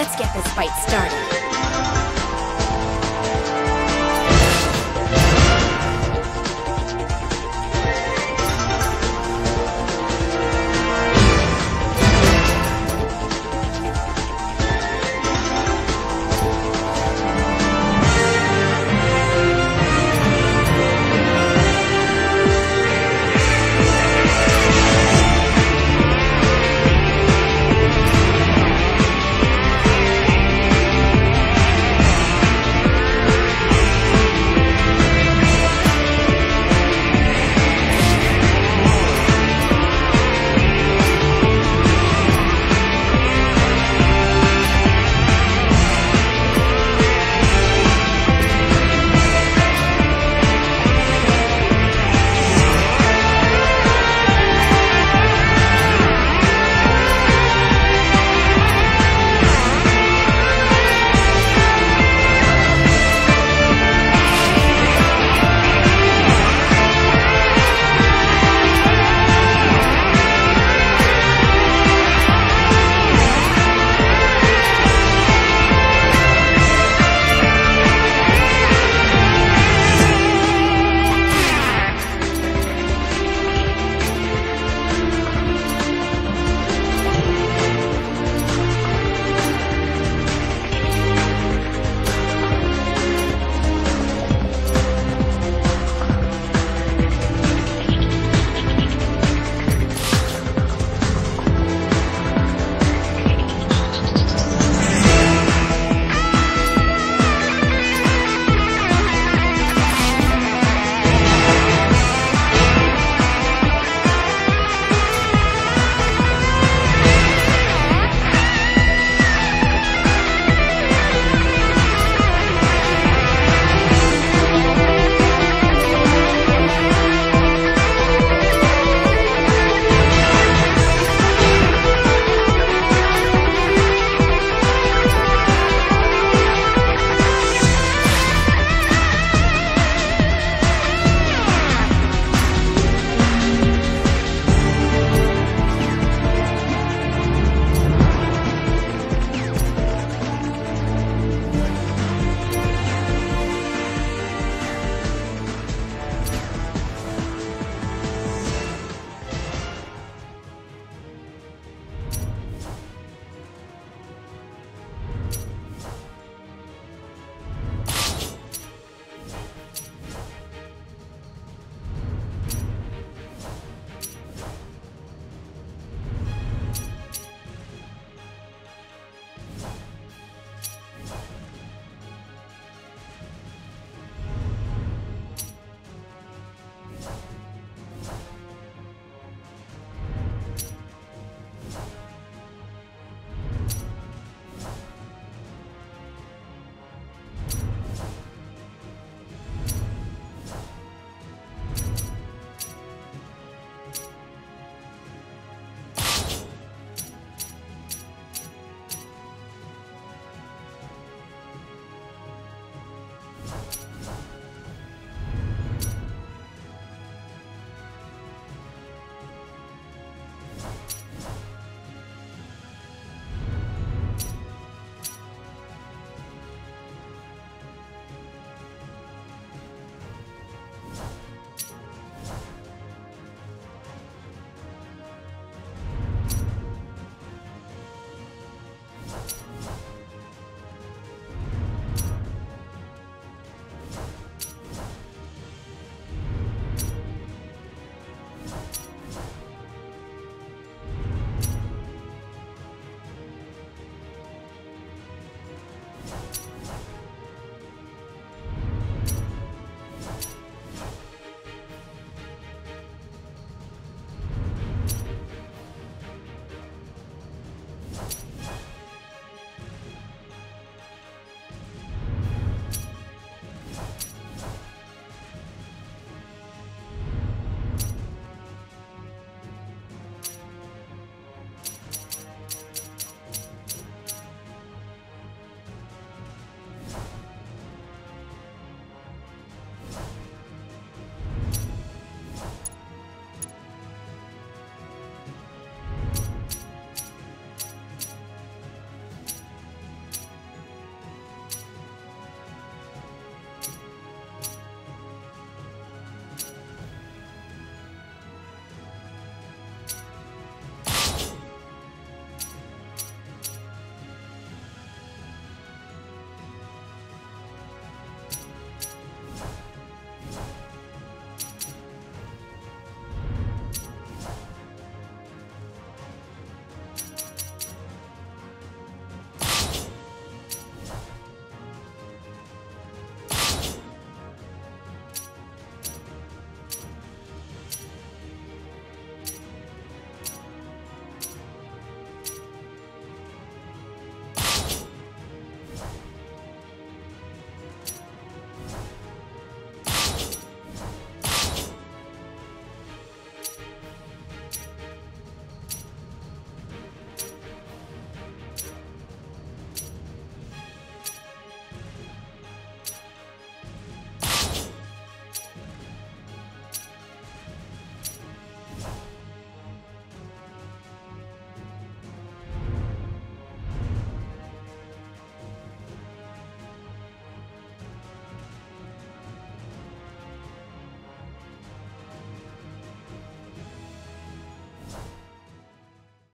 Let's get this fight started.